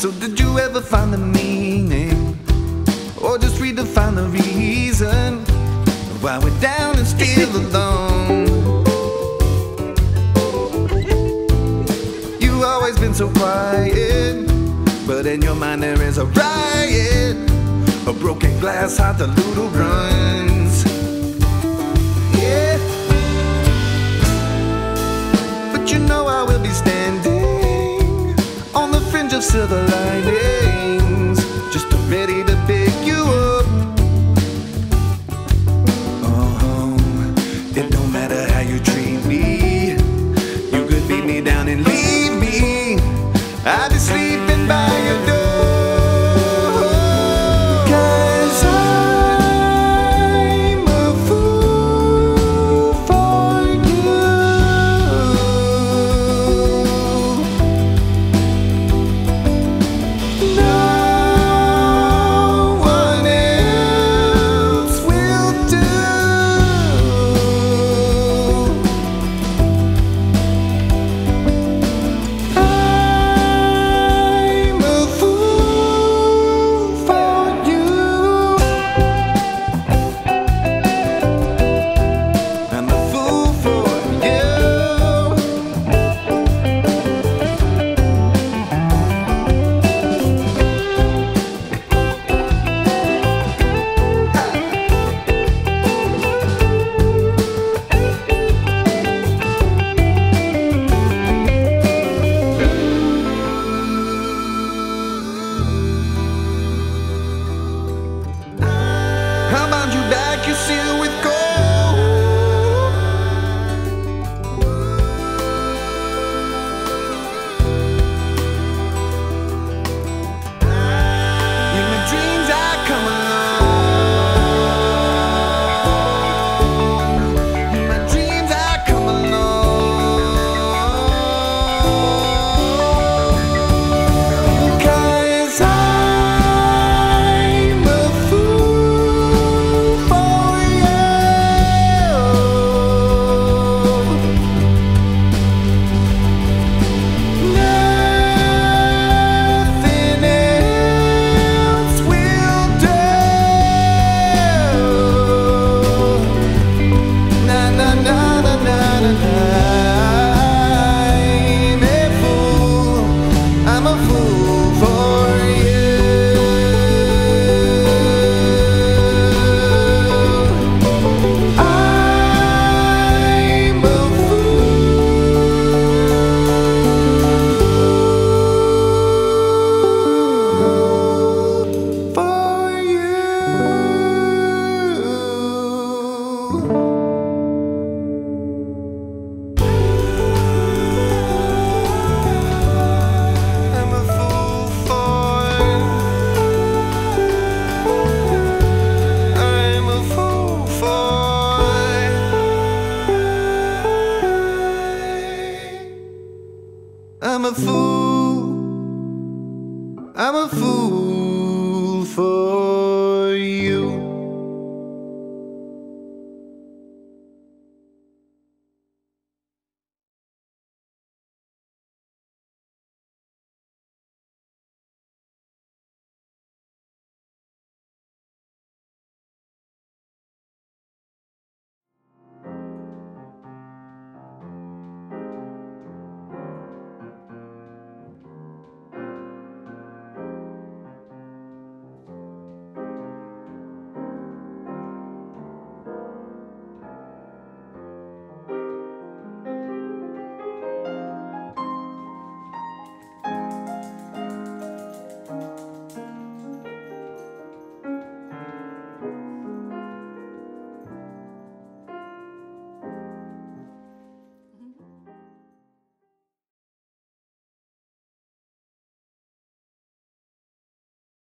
So did you ever find the meaning? Or just redefine the reason Why we're down and still alone? You've always been so quiet But in your mind there is a riot A broken glass, heart the little run silver linings just ready to pick you up. Oh, it don't matter. I'm a fool. I'm a fool.